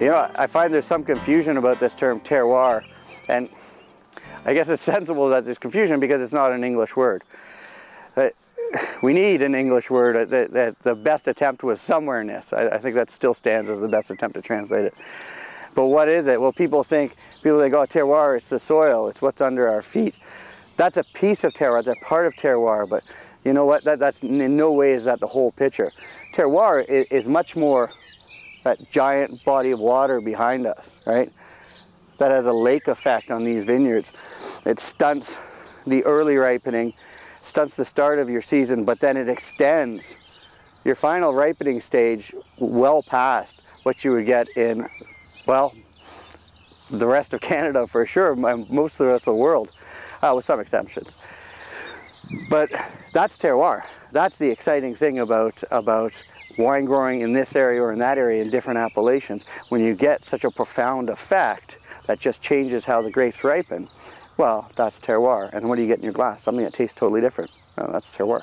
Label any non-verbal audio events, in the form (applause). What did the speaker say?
You know, I find there's some confusion about this term terroir, and I guess it's (laughs) sensible that there's confusion because it's not an English word. But we need an English word. That, the best attempt was somewhereness. I, I think that still stands as the best attempt to translate it. But what is it? Well, people think, people go, oh, terroir, it's the soil, it's what's under our feet. That's a piece of terroir, that's part of terroir, but you know what, that, that's in no way is that the whole picture. Terroir is, is much more that giant body of water behind us, right? That has a lake effect on these vineyards. It stunts the early ripening, stunts the start of your season, but then it extends your final ripening stage well past what you would get in, well, the rest of Canada for sure, most of the rest of the world, uh, with some exceptions. But that's terroir. That's the exciting thing about, about wine growing in this area or in that area in different appellations. When you get such a profound effect that just changes how the grapes ripen, well, that's terroir. And what do you get in your glass? Something that tastes totally different. Well, that's terroir.